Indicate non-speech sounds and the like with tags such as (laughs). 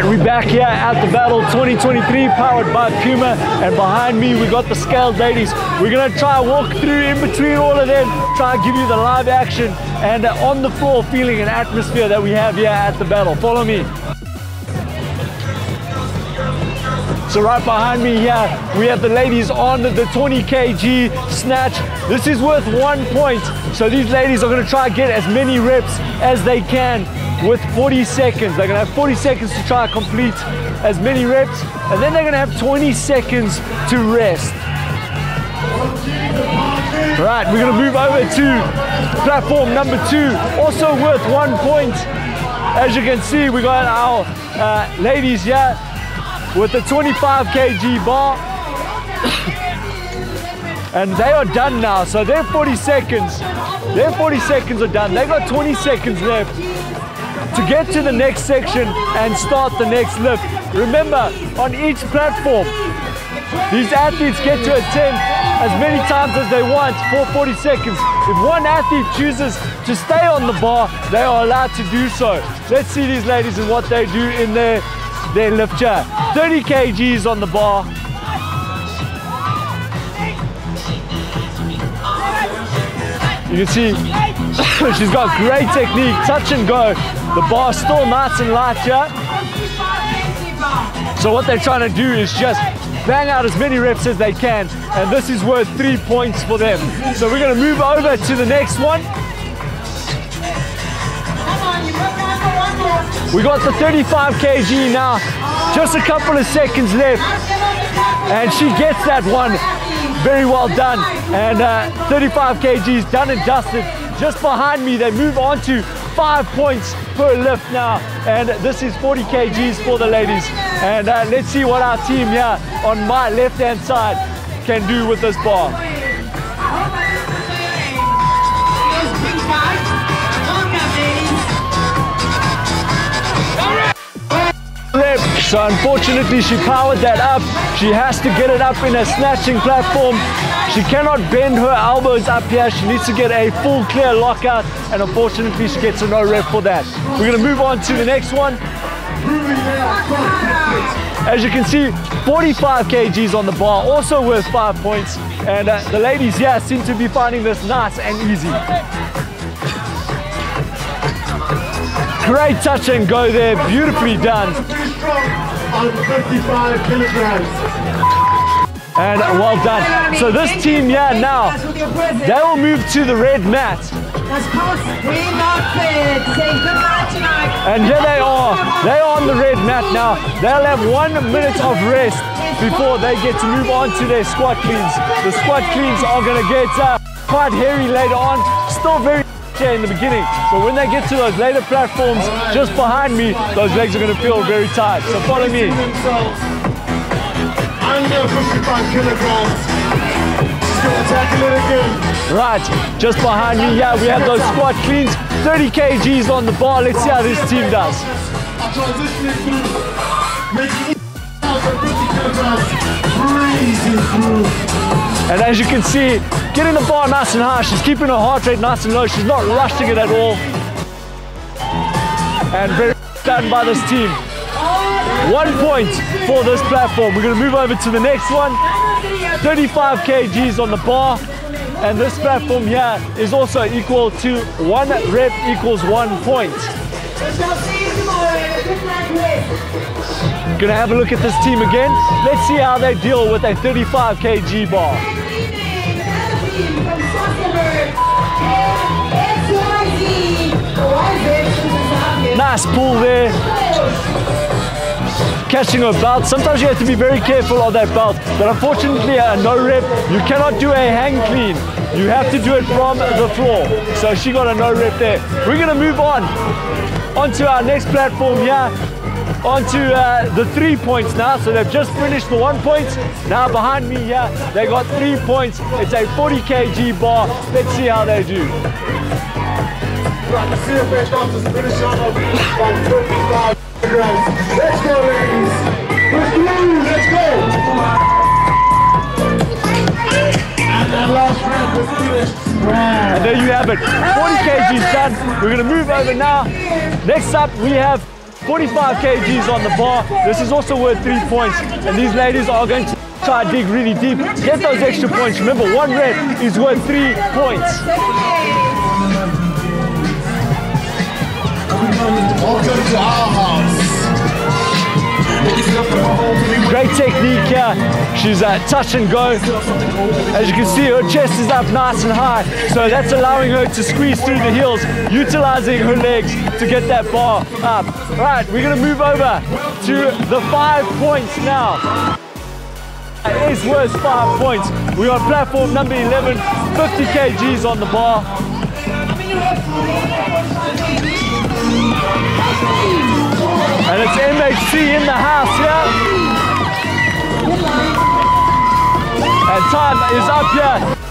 right, we're back here at the battle 2023 powered by Puma and behind me we got the scaled ladies. We're gonna try walk through in between all of them, try and give you the live action and on the floor feeling an atmosphere that we have here at the battle. Follow me. So right behind me here, we have the ladies on the 20 kg snatch. This is worth one point. So these ladies are gonna try and get as many reps as they can with 40 seconds. They're gonna have 40 seconds to try and complete as many reps, and then they're gonna have 20 seconds to rest. Right, we're gonna move over to platform number two, also worth one point. As you can see, we got our uh, ladies here with the 25 kg bar. (coughs) and they are done now, so their 40 seconds, their 40 seconds are done. They got 20 seconds left to get to the next section and start the next lift. Remember, on each platform, these athletes get to attempt as many times as they want for 40 seconds. If one athlete chooses to stay on the bar, they are allowed to do so. Let's see these ladies and what they do in their, their lift chair. 30 kgs on the bar. You can see (laughs) she's got great technique, touch and go. The bar's still nice and light here. So what they're trying to do is just bang out as many reps as they can. And this is worth three points for them. So we're gonna move over to the next one. We got the 35 kg now. Just a couple of seconds left. And she gets that one. Very well done. And uh, 35 kgs done and dusted. Just behind me, they move on to five points per lift now. And this is 40 kgs for the ladies. And uh, let's see what our team here on my left-hand side can do with this bar. So unfortunately she powered that up. She has to get it up in a snatching platform. She cannot bend her elbows up here. She needs to get a full clear lockout and unfortunately she gets a no rep for that. We're gonna move on to the next one. As you can see, 45 kgs on the bar, also worth five points. And uh, the ladies here seem to be finding this nice and easy. Great touch and go there, beautifully done. On 55 kilograms. And well done. So this team yeah, now, they will move to the red mat. And here they are. They are on the red mat now. They'll have one minute of rest before they get to move on to their squat cleans. The squat cleans are going to get uh, quite hairy later on. Still very in the beginning. But when they get to those later platforms just behind me, those legs are going to feel very tight. So follow me. Under 55 kilograms. Still tackle it. Right, just behind me here we have those squat cleans. 30 kgs on the bar. Let's see how this team does. Transitioning to making out of 50 kilograms. Breezing through. And as you can see, getting the bar nice and high. She's keeping her heart rate nice and low. She's not rushing it at all. And very (laughs) done by this team. One point for this platform. We're going to move over to the next one. 35 kgs on the bar. And this platform here is also equal to one rep equals one point. Gonna have a look at this team again. Let's see how they deal with a 35 kg bar. Nice pull there. Catching her belt. Sometimes you have to be very careful of that belt. But unfortunately, a no rep, you cannot do a hang clean. You have to do it from the floor. So she got a no rep there. We're gonna move on onto our next platform here onto uh, the three points now. So they've just finished the one point. Now behind me here, they got three points. It's a 40 kg bar. Let's see how they do. Right, the CFA dancers finish on on 55 kilograms. Let's go, ladies. Let's go. Let's go. And that last round was finished. And there you have it. 40 kgs done. We're going to move over now. Next up, we have 45 kgs on the bar. This is also worth three points. And these ladies are going to try to dig really deep. Get those extra points. Remember, one rep is worth three points. Great technique here. She's uh, touch and go. As you can see, her chest is up nice and high. So that's allowing her to squeeze through the heels, utilizing her legs to get that bar up. Right, we're gonna move over to the five points now. It's worth five points. We're platform number 11, 50 kgs on the bar. And it's MHC in the house yeah? And time is up here.